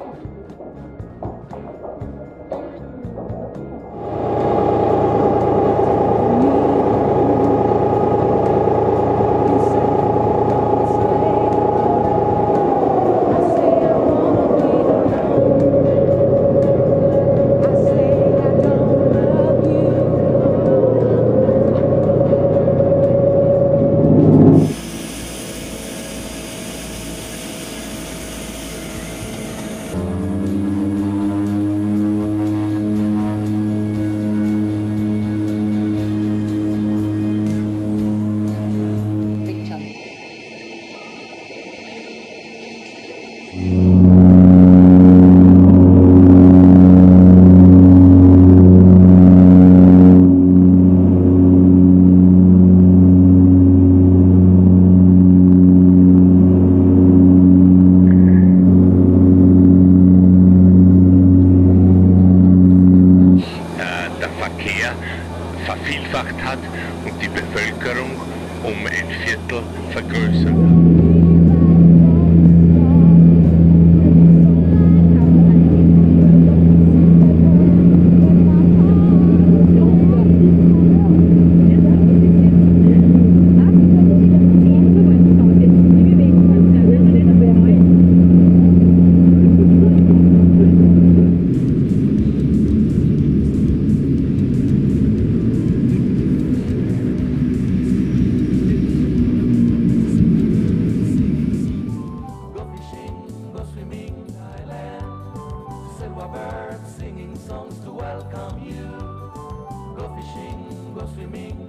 you. vervielfacht hat und die Bevölkerung um ein Viertel vergrößert. Our birds singing songs to welcome you. Go fishing, go swimming,